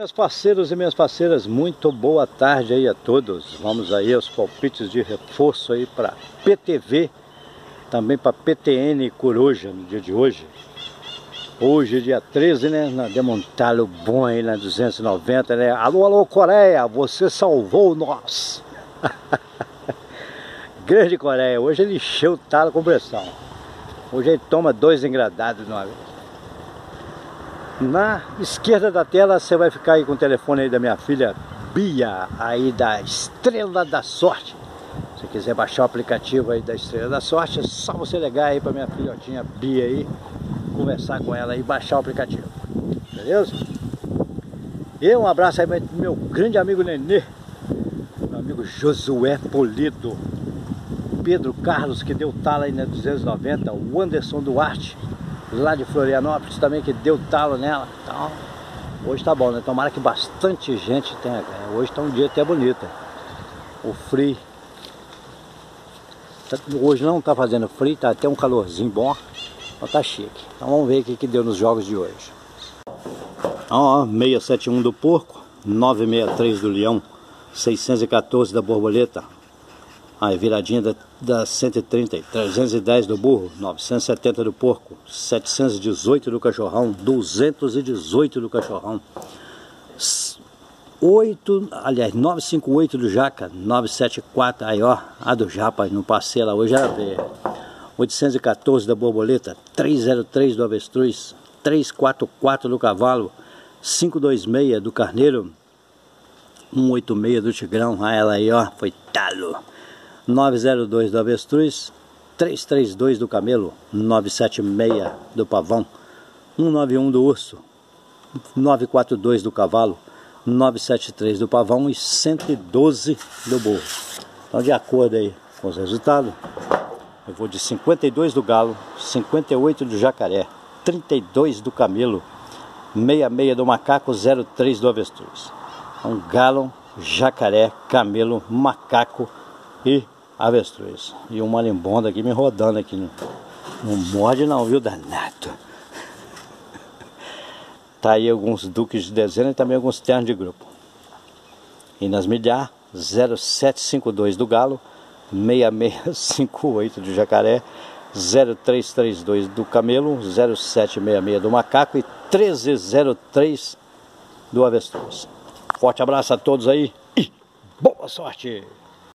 Meus parceiros e minhas parceiras, muito boa tarde aí a todos. Vamos aí aos palpites de reforço aí para PTV, também para PTN Coruja no dia de hoje. Hoje, dia 13, né? Nós demos um talo bom aí na 290, né? Alô, alô, Coreia, você salvou nós! Grande Coreia, hoje ele encheu o talo com pressão. Hoje ele toma dois engradados de uma vez. Na esquerda da tela você vai ficar aí com o telefone aí da minha filha Bia, aí da Estrela da Sorte. Se quiser baixar o aplicativo aí da Estrela da Sorte, é só você ligar aí para minha filhotinha Bia aí, conversar com ela e baixar o aplicativo. Beleza? E um abraço aí pro meu grande amigo Nenê, meu amigo Josué Polido, Pedro Carlos que deu tala aí na 290, o Anderson Duarte, lá de Florianópolis também que deu talo nela. Então, hoje tá bom, né? Tomara que bastante gente tenha. Hoje tá um dia até bonito. O frio. Hoje não tá fazendo frio, tá até um calorzinho bom. Mas tá chique. Então vamos ver o que, que deu nos jogos de hoje. Ó, 671 do porco, 963 do leão, 614 da borboleta, Aí, viradinha da, da 130, 310 do burro, 970 do porco, 718 do cachorrão, 218 do cachorrão, 8, aliás, 958 do jaca, 974, aí ó, a do japa, não passei lá hoje era ver. 814 da borboleta, 303 do avestruz, 344 do cavalo, 526 do carneiro, 186 do tigrão, aí ela aí ó, foi talo. 902 do avestruz, 332 do camelo, 976 do pavão, 191 do urso, 942 do cavalo, 973 do pavão e 112 do burro. Então de acordo aí com os resultados, eu vou de 52 do galo, 58 do jacaré, 32 do camelo, 66 do macaco, 03 do avestruz. Então galo, jacaré, camelo, macaco e avestruz. E um marimbondo aqui me rodando aqui. Não, não morde não, viu, danado. Tá aí alguns duques de dezena e também alguns ternos de grupo. E nas milhar, 0752 do galo, 6658 do jacaré, 0332 do camelo, 0766 do macaco e 1303 do avestruz. Forte abraço a todos aí e boa sorte!